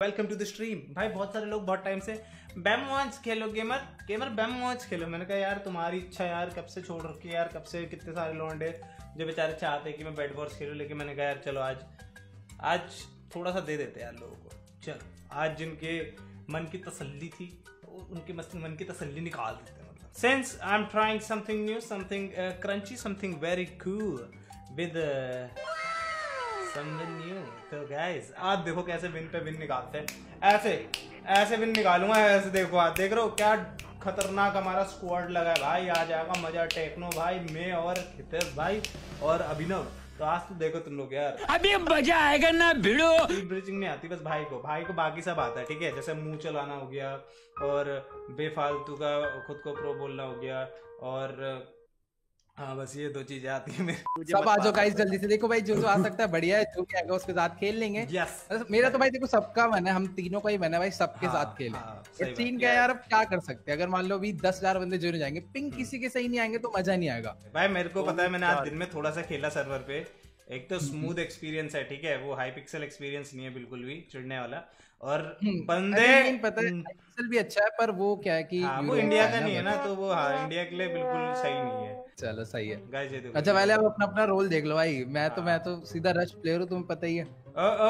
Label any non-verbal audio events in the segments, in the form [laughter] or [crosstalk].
Welcome to the stream भाई, बहुत सारे लोग बहुत टाइम से बैम वॉन्च खेलो गेमर गेमर बैम वॉन्च खेलो. मैंने कहा, यार, तुम्हारी इच्छा यार, कब से छोड़ रखी यार? कब से कितने सारे लौंडे जो बेचारे चाहते हैं कि मैं बैट वॉर्स खेलूँ, लेकिन मैंने कहा, यार, चलो, आज आज थोड़ा सा दे देते यार लोगों को। चलो, आज जिनके मन की तसल्ली थी उनके मन की तसल्ली निकाल देते हैं मतलब। Since I am trying something new something crunchy something very cool with someone new तो गाइस आज देखो कैसे विन पे विन निकालते हैं। ऐसे ऐसे विन निकालूँगा ऐसे देखो आज। देख रहे हो क्या खतरनाक हमारा स्क्वाड लगा है भाई। आ जाएगा मज़ा टेक्नो भाई मैं और खितर भाई। और अभिनव तो आज तो देखो तुम लोग यार। अभी मज़ा आएगा ना भिड़ो। ब्रिजिंग नहीं आती बस भाई को। भाई को बाकी सब आता है ठीक है? जैसे मुँह चलाना हो गया और बेफालतू का खुद को प्रो बोलना हो गया और हाँ बस ये दो चीज़ें आती है मेरे। सब आ जाओ गाइस जल्दी से देखो भाई जो जो आ सकता है बढ़िया है जो भी आएगा उसके साथ खेल लेंगे। यस मेरा तो भाई देखो सबका मन है हम तीनों का ही मन है भाई सबके हाँ, साथ खेले। हाँ, सीन क्या यार। अब क्या कर सकते हैं? अगर मान लो अभी दस हज़ार बंदे जुड़े जाएँगे पिंक किसी के सही नहीं आएँगे तो मज़ा नहीं आएगा। भाई मेरे को पता है मैंने आज दिन में थोड़ा सा खेला सर्वर पे। एक तो स्मूथ हम्म। एक्सपीरियंस है ठीक है? वो हाई पिक्सल एक्सपीरियंस नहीं है बिल्कुल भी चिड़ने वाला। और हम्म, बंदे पता है पिक्सल भी अच्छा है पर वो क्या है कि हाँ, वो इंडिया का नहीं है ना तो वो हाँ इंडिया के लिए बिल्कुल सही नहीं है। चलो सही है। गाइस ये देखो अच्छा पहले अब अपना अपना रोल देख लो भाई। मैं तो मैं तो सीधा रश प्लेयर हूँ तुम्हें पता ही है।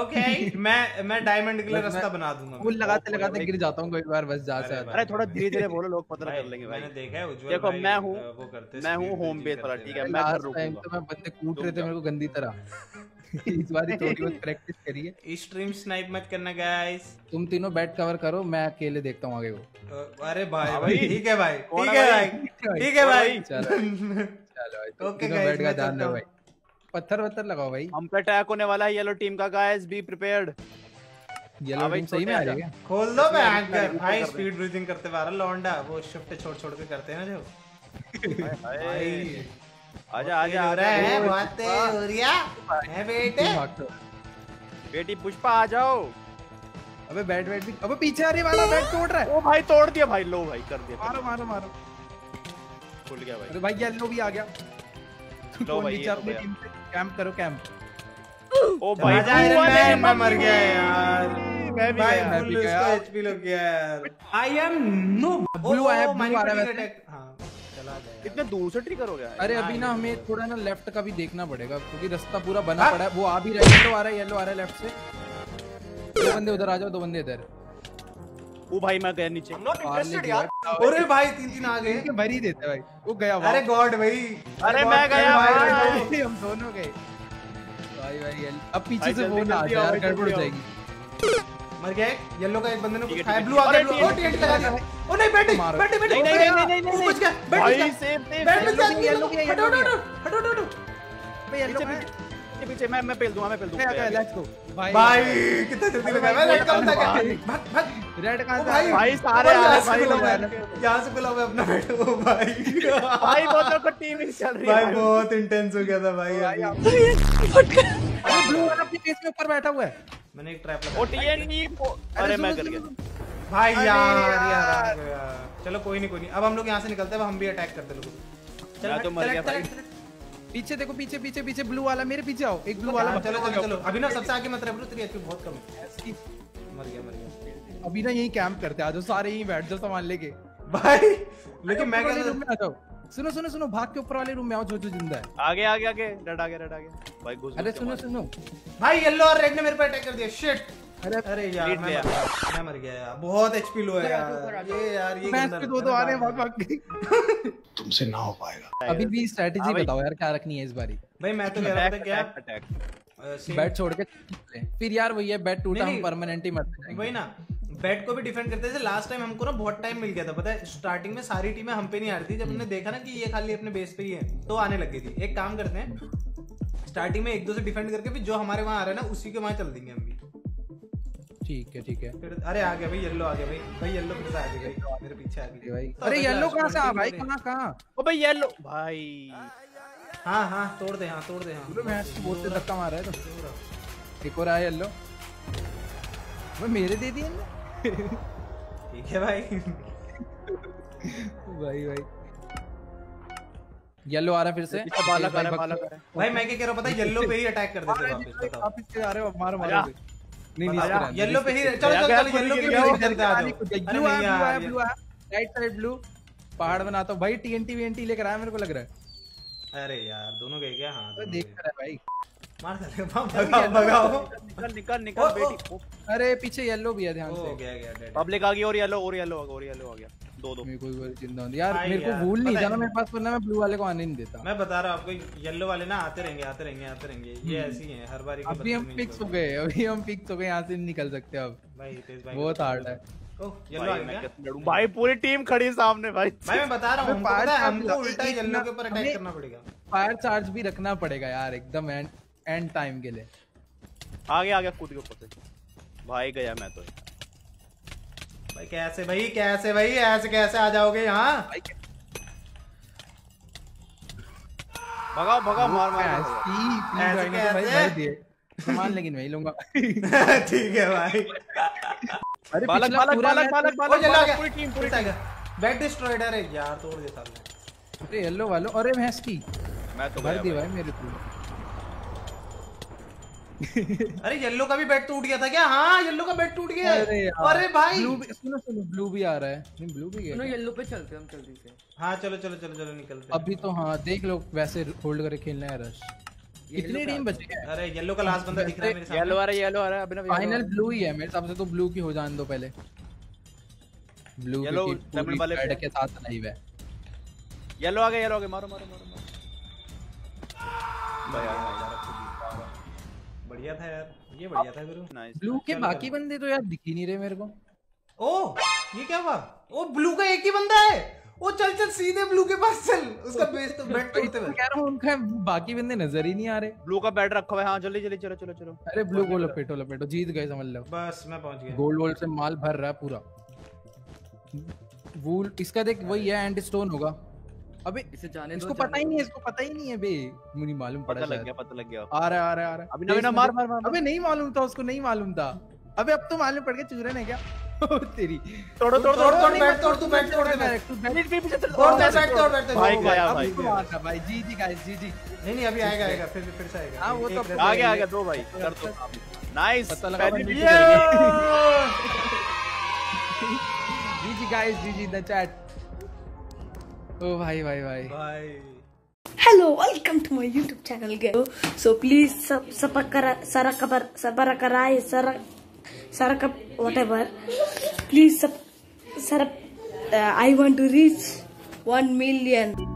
ओके मैं मैं डायमंड के लिए रास्ता बना दूँगा। फूल लगाते लगाते गिर जाता हूँ कई बार बस जा से अरे अरे थोड़ा धीरे धीरे बोलो लोग पता कर लेंगे भाई। मैंने देखा है उज्जवल देखो, मैं हूँ- वो करते मैं हूँ होम बेस वाला, ठीक है, मैं घर रुकूँगा। तो मैं बंदे कूट रहे थे मेरे को गंदी तरह। [laughs] इस बार ही थोड़ी बहुत प्रैक्टिस करिए स्ट्रीम स्नाइप मत करना गाइस तुम तीनों बैट कवर करो मैं अकेले देखता हूँ आगे को। अरे भाई हाँ भाई। ठीक है भाई ठीक है [laughs] भाई? ठीक है भाई। चलो चलो भाई [laughs] तुम Okay, बैट का ध्यान दो भाई। पत्थर वत्थर लगाओ भाई। हम पे अटैक होने वाला है येलो टीम का गाइस बी प्रिपेयर्ड येलो हाँ टीम सही में आ जाएगा। खोल दो इसमें बैंक अभी कर भाई स्पीड ब्रीथिंग करते हुए लौंडा वो शिफ्ट छोड़ छोड़ के करते हैं ना जो। भाई। आजा आजा हो रहा है तेज हो रिया है। बेटे। हो। बेटी पुष्पा आ जाओ। अबे बैट बैट भी। अबे पीछे आ रही वाला बैट तोड़ रहा है। ओ भाई तोड़ दिया भाई लो भाई कर दिया। मारो मारो मारो। खुल गया भाई। अरे भाई येलो भी आ गया। लो भाई, नीचे ये तो अपनी टीम से? कैंप करो कैंप ओ भाई आयरन मैन मैं मर गया यार। मैं भी गया। मैं भी उसका गया। एचपी लग गया यार। आई एम नो Blue आया, blue आ रहा है वैसे। हाँ। कितने दूर से ट्रिगर हो गया अरे अभी ना हमें थोड़ा ना लेफ़्ट का भी देखना पड़ेगा क्योंकि रास्ता पूरा बना हाँ? पड़ा है। वो आ भी रहा है येलो आ रहा है येलो आ रहा है लेफ़्ट से। दो बंदे उधर आ जाओ दो बंदे इधर। ओ भाई मैं गया नीचे। गया अरे भाई तीन तीन आ गए। इनके भर ही देते भाई। वो गया अरे गॉड भाई। अरे मैं गया भाई, [laughs] हम दोनों गए। भाई भाई अब पीछे से जल्दी, वो ना आ यार गड़बड़ हो जाएगी। मर गया एक। येलो का एक बंदे ने कुछ खाया। ब्लू आ गया ठीक ओ टीएनटी लगा दिया। ओ नहीं बैठ बैठ बैठ नहीं, नहीं, नहीं, नहीं, नहीं, बच गया बैठ भाई सेफ़ सेफ़ बैठ गया येलो है, हटो हटो हटो हटो हटो भाई येलो पीछे है पीछे पीछे मैं मैं पेल दूँगा मैं पेल दूँगा। लेट्स गो भाई भाई कितना जल्दी लगा मैं रेड का बंदा भाई। क्या भाग भाग। रेड कहाँ से भाई भाई सारे आ रहे भाई लोग है। यहाँ से हुआ है अपना बैठ ओ भाई। भाई बोतल को टीम ही चल रही है भाई बहुत इंटेंस हो गया था भाई अरे ब्लू वाला अपनी फेस के ऊपर बैठा हुआ है। मैंने एक ट्रैप ओ लगा टीएनटी अरे मैं कर गया। भाई यार यार। चलो कोई नहीं कोई नहीं। अब हम लोग यहाँ से निकलते हैं अब हम भी अटैक करते हैं लोगों चल तो मर गया भाई। चल, चल। पीछे देखो पीछे पीछे पीछे ब्लू वाला मेरे पीछे आओ। एक ब्लू वाला। हाँ, चलो चलो चलो। अभी ना सबसे आगे मत रहे ब्रो तेरी एचपी बहुत कम है। मर गया मर गया। अभी ना यही कैंप करते हैं। आ जाओ सारे यहीं बैठ जाओ सामान लेके। भाई लेकिन मैं ऊपर वाले क्या आ जाओ। सुनो सुनो सुनो भाग के ऊपर वाले रूम में आओ जो जो ज़िंदा है। आगे आगे आगे रेड आगे रेड आगे। भाई घुस अरे सुनो सुनो। भाई येलो और रेड ने मेरे पे अटैक कर दिया। शिट अरे अरे यार मैं मर गया। मैं मर गया यार। बहुत एचपी लो है यार। ये यार ये मैच लगता दो दो आ रहे हैं भाग भाग के। तुमसे ना हो पाएगा। अभी भी स्ट्रेटजी हाँ बताओ यार क्या रखनी है इस बारी? भाई मैं तो कह रहा था क्या? अटैक बैट छोड़ के। फिर यार वही है बैट टूटा हम नहीं। परमानेंट ही मरते जाएँगे। वही ना। बैट को भी डिफेंड करते थे लास्ट टाइम हमको ना बहुत टाइम मिल गया था पता है? स्टार्टिंग में सारी टीमें हम पे नहीं आ रही थी। जब हमने देखा ना कि ये खाली अपने बेस पे ही है तो आने लग गई थी। एक काम करते हैं। स्टार्टिंग में एक दो से डिफेंड करके फिर जो हमारे वहाँ आ रहा है ना उसी के वहाँ चल देंगे हम भी। ठीक है ठीक है। फिर अरे आ गया भाई येलो आ गया भाई। भाई येलो फिर से आ गई भाई? मेरे पीछे आ गई। भाई तो अरे येलो कहाँ से आ भाई। कहाँ कहाँ? ओ भाई येलो भाई। हाँ हाँ तोड़ दे हाँ तोड़ दे हाँ। पूरे मैच को बहुत से धक्का मारा है तो एक और आया येलो वो मेरे दे दिए ना ठीक है भाई। भाई भाई। येलो आ रहा फिर से? बाला भाई, कर बाला कर भाई मैं क्या कह रहा हूँ पता है येलो पे ही अटैक कर देते वापस वापस से आ रहे हो मारो। मारो। नहीं नहीं येलो पे ही चलो चलो चलो येलो की भी चलते आ जाओ ब्लू यार, ब्लू आया राइट साइड ब्लू पहाड़ बनाता हूँ भाई टीएनटी वीएनटी लेकर आया मेरे को लग रहा है। अरे यार दोनों गए क्या? हाँ देख रहा है भाई। मार साले भगाओ भगाओ निकल निकल निकल बेटी अरे पीछे येलो भी है ध्यान से। गया गया। पब्लिक आ गई और येलो और येलो और येलो आ गया। दो दो। मेरे को चिंता यार मेरे को भूल नहीं जाना मेरे पास वरना मैं ब्लू वाले को आने नहीं देता। मैं बता रहा हूँ आपको येलो वाले ना आते रहेंगे आते रहेंगे आते रहेंगे। ये ऐसे ही हैं हर बार हम्म। अभी हम फिक्स हो गए अभी हम फिक्स हो गए यहाँ से नहीं निकल सकते अब। भाई हितेश भाई बहुत हार्ड है। भाई भाई पूरी टीम खड़ी सामने भाई। भाई मैं बता रहा हूँ हमको उल्टा येलो के ऊपर अटैक करना पड़ेगा। फायर चार्ज भी रखना पड़ेगा यार एकदम एंड एंड टाइम के लिए। आ गया आ गया कूद के ऊपर से। भाई गया मैं तो। भाई कैसे भाई कैसे भाई ऐसे कैसे आ जाओगे यहाँ? भगाओ भगाओ मार मार ऐसे। ही, मैं तो कैसे? सामान लेकिन वही लूँगा। [laughs] ठीक है भाई। अरे बालक बालक बालक बालक बालक बालक, गया। पूरी टीम पूरी पूरी बैट डिस्ट्रॉयड अरे यार तोड़ दे साले अरे येलो वालो अरे भैंस की। मैं तो भर दी भाई। भाई मेरे को। अरे येलो का भी बैट टूट गया था क्या? हाँ येलो का बैट टूट गया अरे अरे भाई। ब्लू भी सुनो सुनो ब्लू भी आ रहा है। नहीं ब्लू भी सुनो गया येलो पे चलते हम जल्दी से। हाँ चलो चलो चलो चलो निकलते अभी तो हाँ देख लो वैसे होल्ड करके खेलना है रश कितनी टीम बची है। अरे येलो का लास्ट बंदा दिख रहा है मेरे सामने। येलो आ रहा है येलो आ रहा है अभिनव फाइनल ब्लू ही। है मेरे हिसाब से तो ब्लू की हो जाने दो पहले। ब्लू की पूरी वाले squad के साथ लाइव है। येलो आ गए येलो आ गया मारो मारो मारो मारो। भाई बढ़िया था यार ये बढ़िया था गुरु। नाइस ब्लू के बाकी बंदे तो यार दिख ही नहीं रहे मेरे को। ओ ये क्या हुआ? ओ ब्लू का एक ही बंदा है? ओ चल चल सीधे ब्लू के पास चल। उसका बेस तो बैट तोड़ते मैं हुए। कह रहा हूँ उनका बाकी बंदे नज़र ही नहीं आ रहे। ब्लू का बैट रखा हुआ है हाँ जल्दी जल्दी चलो चलो चलो। अरे ब्लू को लपेटो लपेटो जीत गए समझ लो। बस मैं पहुँच गया। गोल्ड वोल्ड से माल भर रहा है पूरा। वूल इसका देख वही है एंड स्टोन होगा। अबे इसे जाने दो इसको जाने पता ही नहीं है इसको पता ही नहीं है बे। मुझे मालूम पड़ा पता लग गया पता लग गया। आ रहा आ रहा आ रहा। अभी नवीना मार मार मार अबे नहीं मालूम था उसको नहीं मालूम था। अबे अब तो मालूम पड़ गया चूरन है क्या? [laughs] तेरी। तोड़ो तोड़ तोड़ तोड़ तोड़ बैट तोड़ तू बैट तोड़ दे बैट तू बैठ। तोड़ दे बैट तोड़ बैट तोड़ भाई गया भाई भाई जी जी गाइस जी जी नहीं नहीं अभी आएगा आएगा फिर फिर से आएगा। हाँ, वो तो आ गया आ गया दो भाई। कर दो नाइस पता लगा G G guys G G the chat ओ भाई भाई भाई भाई Hello, welcome to my YouTube channel, guys. So please sub subscribe, subscribe, subscribe, subscribe, whatever. Please sub, sub, uh, I want to reach one million.